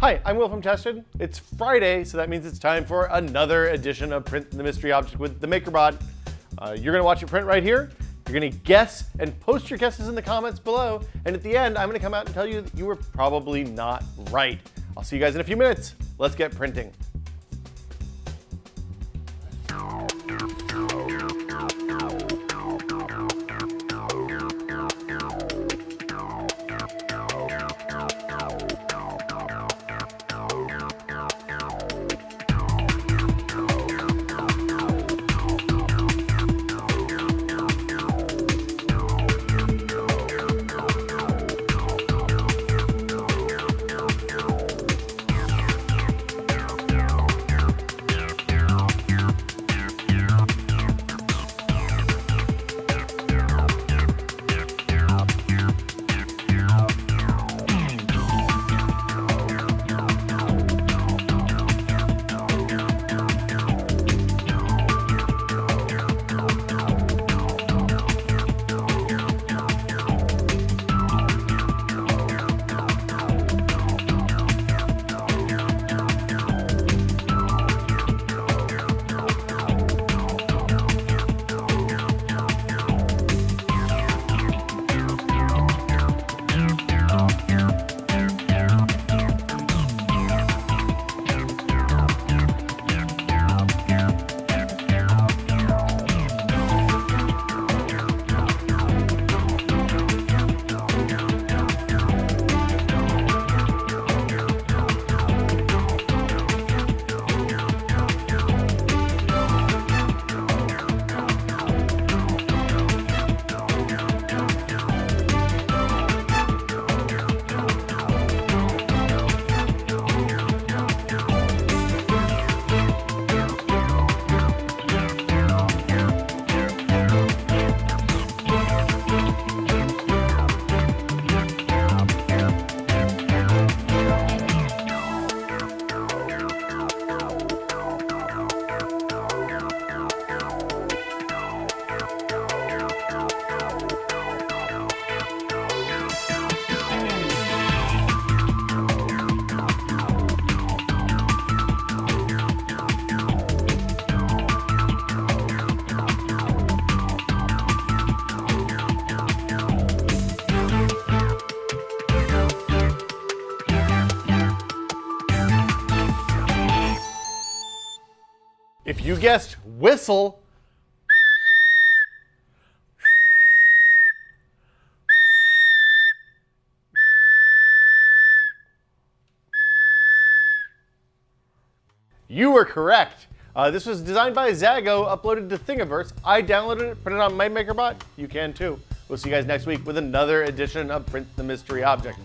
Hi, I'm Will from Tested. It's Friday, so that means it's time for another edition of Print the Mystery Object with the MakerBot. Uh, you're gonna watch it print right here. You're gonna guess and post your guesses in the comments below. And at the end, I'm gonna come out and tell you that you were probably not right. I'll see you guys in a few minutes. Let's get printing. If you guessed whistle, you were correct. Uh, this was designed by Zago, uploaded to Thingiverse. I downloaded it, put it on my MakerBot. You can too. We'll see you guys next week with another edition of Print the Mystery Object.